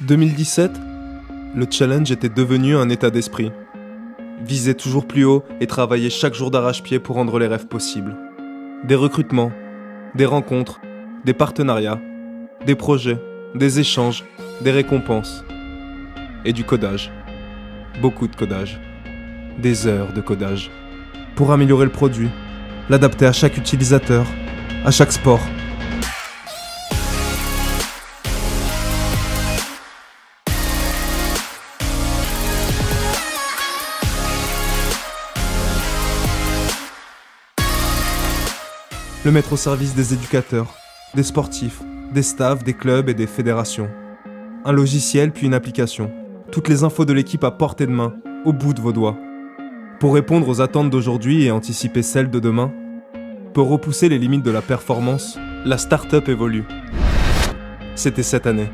2017, le challenge était devenu un état d'esprit. Viser toujours plus haut et travailler chaque jour d'arrache-pied pour rendre les rêves possibles. Des recrutements, des rencontres, des partenariats, des projets, des échanges, des récompenses. Et du codage. Beaucoup de codage. Des heures de codage. Pour améliorer le produit, l'adapter à chaque utilisateur, à chaque sport. Le mettre au service des éducateurs, des sportifs, des staffs, des clubs et des fédérations. Un logiciel puis une application. Toutes les infos de l'équipe à portée de main, au bout de vos doigts. Pour répondre aux attentes d'aujourd'hui et anticiper celles de demain, pour repousser les limites de la performance, la start-up évolue. C'était cette année.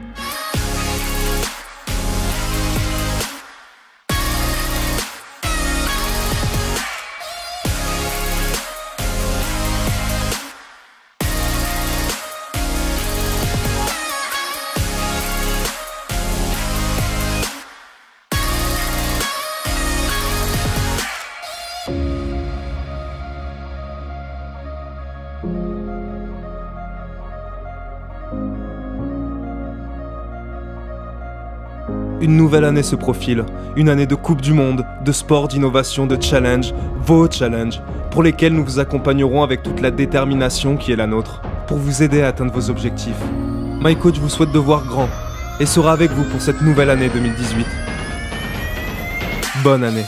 Une nouvelle année se profile, une année de Coupe du Monde, de sport, d'innovation, de challenge, vos challenges, pour lesquels nous vous accompagnerons avec toute la détermination qui est la nôtre, pour vous aider à atteindre vos objectifs. MyCoach vous souhaite de voir grand et sera avec vous pour cette nouvelle année 2018. Bonne année